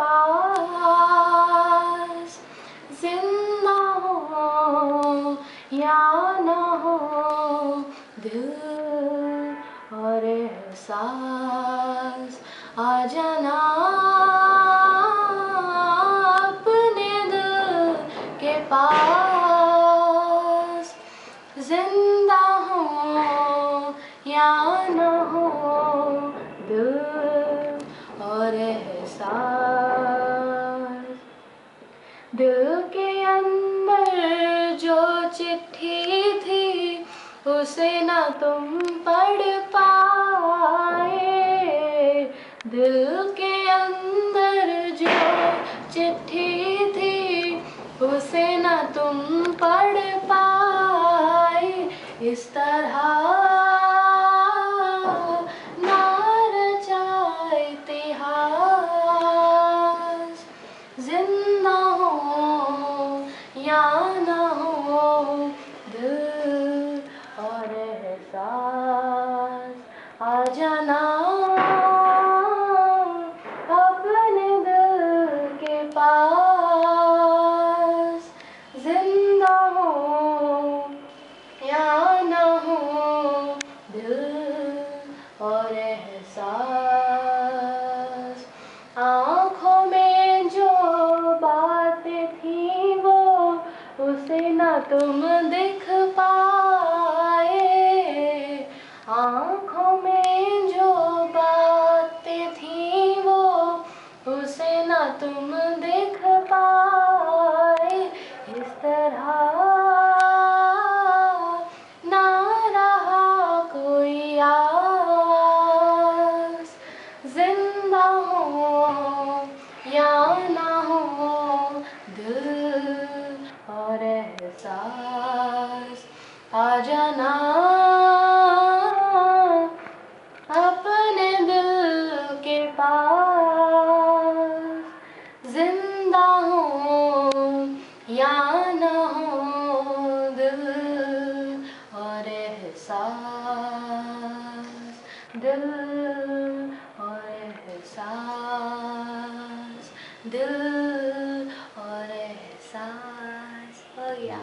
पास। ज़िंदा हो या न हो, दिल और एहसास। आ जाना अपने दिल के पास। ज़िंदा हो या न हो, दिल और एहसास। दिल के अंदर जो चिट्ठी थी, उसे ना तुम पढ़ पाए। दिल के अंदर जो चिट्ठी थी, उसे ना तुम पढ़ पाए। इस तरह जाना अपने दिल के पास। ज़िंदा हो या ना हो, दिल और एहसास। आँखों में जो बातें थी वो उसे ना तुम दिख पाए तुम देख पाए इस तरह ना रहा कोई आस। ज़िंदा हो या ना हो दिल और एहसास, आ जाना ज्ञान ना हो दिल और एहसास। दिल और एहसास। दिल और एहसास। हो या।